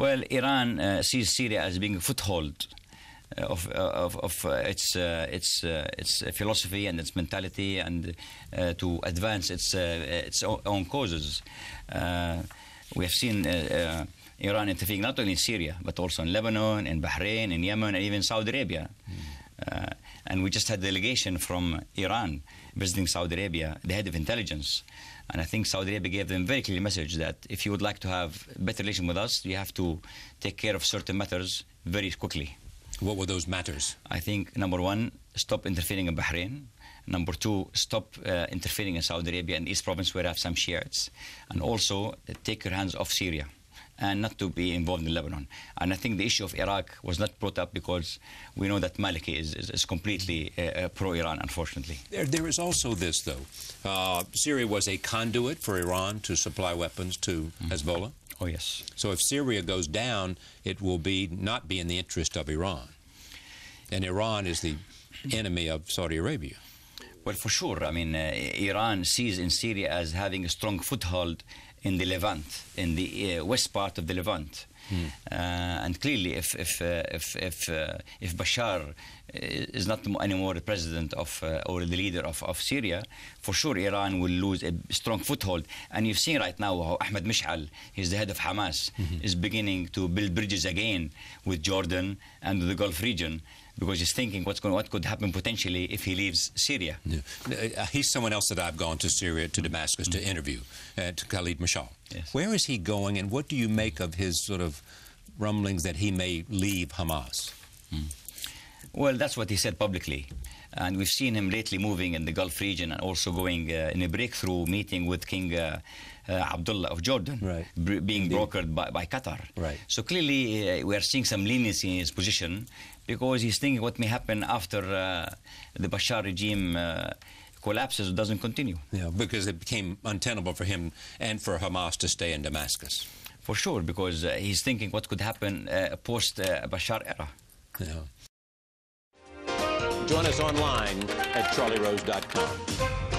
Well, Iran uh, sees Syria as being a foothold uh, of, uh, of, of uh, its, uh, its, uh, its philosophy and its mentality and to advance its, its own causes. We have seen Iran interfering not only in Syria, but also in Lebanon, in Bahrain, in Yemen, and even Saudi Arabia. Uh, and we just had a delegation from Iran visiting Saudi Arabia, the head of intelligence. And I think Saudi Arabia gave them a very clear message that if you would like to have a better relation with us, you have to take care of certain matters very quickly. What were those matters? I think number one, stop interfering in Bahrain. Number two, stop uh, interfering in Saudi Arabia and East Province where I have some Shiites. And also, uh, take your hands off Syria and not to be involved in Lebanon. And I think the issue of Iraq was not brought up because we know that Maliki is, is, is completely uh, uh, pro Iran, unfortunately. There, there is also this, though. Uh, Syria was a conduit for Iran to supply weapons to Hezbollah. Oh, yes. So if Syria goes down, it will be not be in the interest of Iran. And Iran is the enemy of Saudi Arabia. Well, for sure. I mean, uh, Iran sees in Syria as having a strong foothold in the Levant, in the uh, west part of the Levant. Uh, and clearly, if if uh, if if, uh, if Bashar is not anymore the president of uh, or the leader of, of Syria, for sure Iran will lose a strong foothold. And you've seen right now how Ahmed Mishal, he's the head of Hamas, is beginning to build bridges again with Jordan and the Gulf region because he's thinking what's going, what could happen potentially if he leaves Syria. Yeah. Uh, he's someone else that I've gone to Syria, to Damascus, to interview, uh, to Khalid Mashal. Yes. Where is he going, and what do you make of his sort of rumblings that he may leave Hamas? Well, that's what he said publicly. And we've seen him lately moving in the Gulf region and also going uh, in a breakthrough meeting with King uh, uh, Abdullah of Jordan, Right. br- being brokered by, by Qatar. Right. So clearly, uh, we are seeing some leniency in his position because he's thinking what may happen after uh, the Bashar regime uh, collapses or doesn't continue. Yeah, because it became untenable for him and for Hamas to stay in Damascus. For sure, because uh, he's thinking what could happen uh, post uh, Bashar era. Yeah. Join us online at charlierose.com.